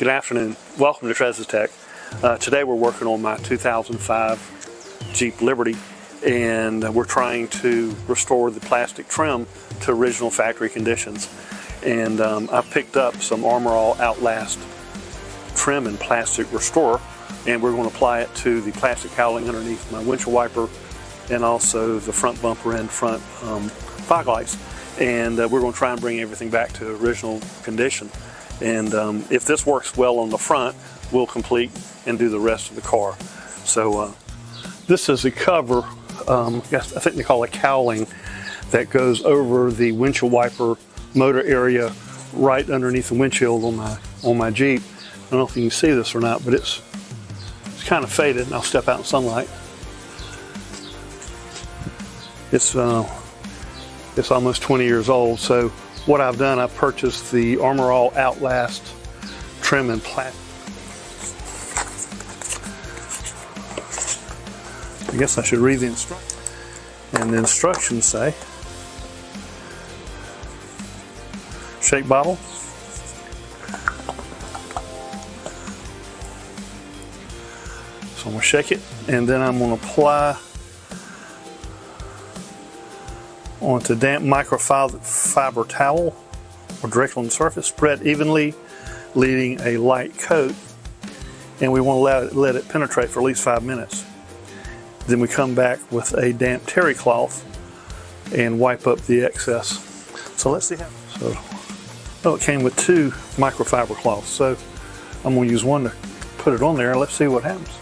Good afternoon. Welcome to Trez's Tech. Uh, today we're working on my 2005 Jeep Liberty and we're trying to restore the plastic trim to original factory conditions. And um, I picked up some Armor All Outlast trim and plastic restorer and we're going to apply it to the plastic cowling underneath my windshield wiper and also the front bumper and front um, fog lights. And uh, we're going to try and bring everything back to original condition. And um, if this works well on the front, we'll complete and do the rest of the car. So uh, this is a cover, um, I, think they call it cowling, that goes over the windshield wiper motor area right underneath the windshield on my on my Jeep. I don't know if you can see this or not, but it's it's kind of faded, and I'll step out in sunlight. It's uh, it's almost 20 years old, so what I've done, I've purchased the Armor All Outlast trim and plastic. I guess I should read the instructions. And the instructions say, shake bottle, So I'm gonna shake it and then I'm gonna apply onto damp microfiber towel or directly on the surface, spread evenly, leaving a light coat, and we want to let it, let it penetrate for at least five minutes. Then we come back with a damp terry cloth and wipe up the excess. So let's see how. So, oh, it came with two microfiber cloths, so I'm going to use one to put it on there. Let's see what happens.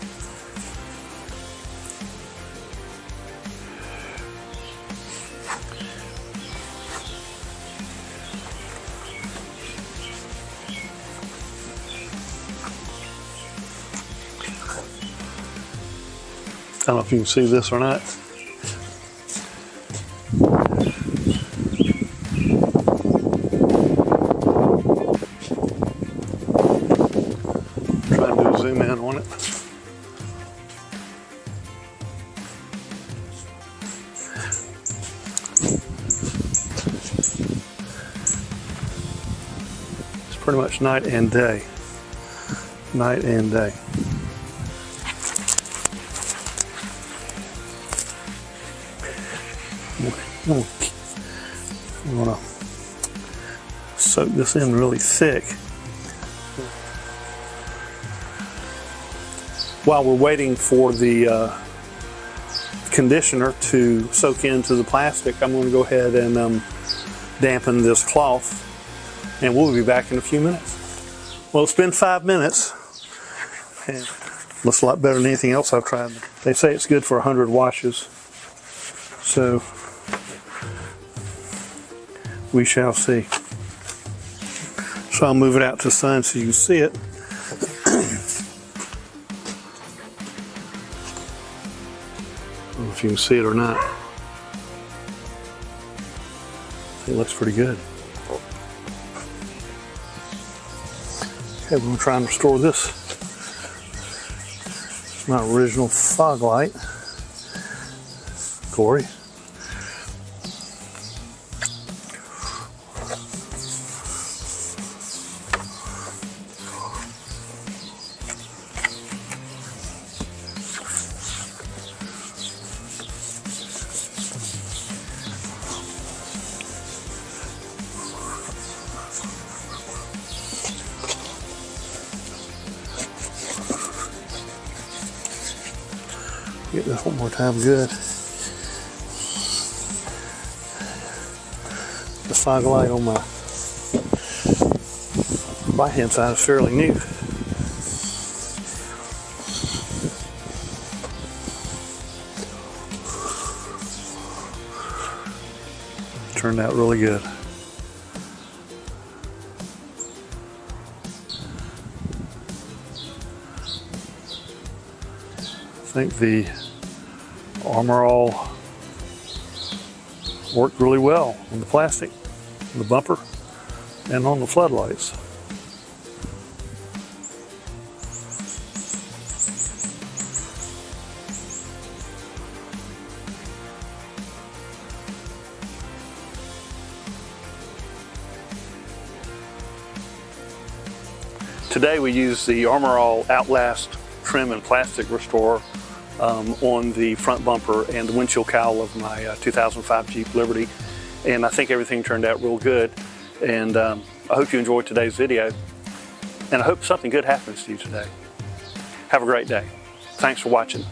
I don't know if you can see this or not. Try a zoom in on it. It's pretty much night and day. Night and day. I'm gonna soak this in really thick. While we're waiting for the uh, conditioner to soak into the plastic, I'm going to go ahead and um, dampen this cloth and we'll be back in a few minutes. Well, it's been five minutes and looks a lot better than anything else I've tried. They say it's good for 100 washes. So we shall see. So I'll move it out to the sun so you can see it. if you can see it or not. It looks pretty good. Okay, we're to try and restore this. It's My original fog light. Corey. Get this one more time good. The fog light on my right hand side is fairly new. Turned out really good. I think the Armor All worked really well on the plastic, the bumper, and on the floodlights. today we use the Armorall Outlast trim and plastic restorer um, on the front bumper and the windshield cowl of my uh, 2005 Jeep Liberty. And I think everything turned out real good. And um, I hope you enjoyed today's video. And I hope something good happens to you today. Have a great day. Thanks for watching.